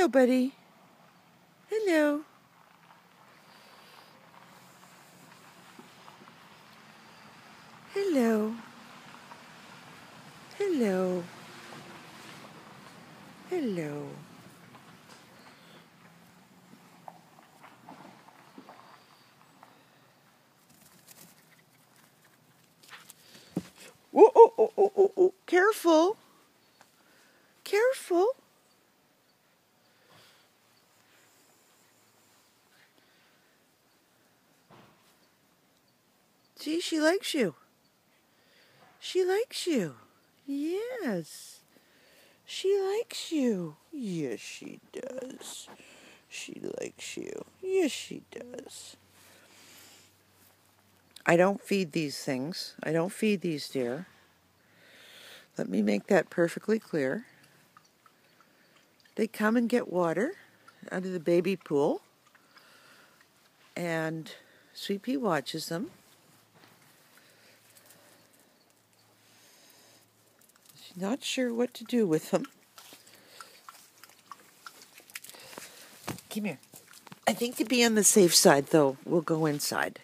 Hello, buddy. Hello. Hello. Hello. Hello. Oh, oh, oh, oh, oh. Careful. Careful. See, she likes you. She likes you. Yes. She likes you. Yes, she does. She likes you. Yes, she does. I don't feed these things. I don't feed these deer. Let me make that perfectly clear. They come and get water out of the baby pool, and Sweet Pea watches them. Not sure what to do with them. Come here. I think to be on the safe side, though, we'll go inside.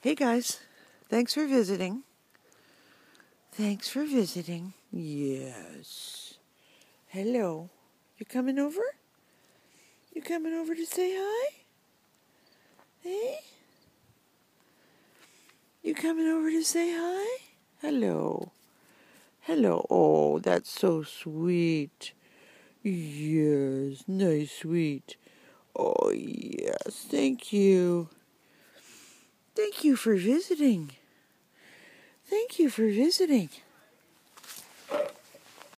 Hey, guys. Thanks for visiting. Thanks for visiting. Yes. Hello. You coming over? You coming over to say hi? Hey? You coming over to say hi? Hello. Hello. Oh, that's so sweet. Yes, nice, sweet. Oh, yes, thank you. Thank you for visiting. Thank you for visiting.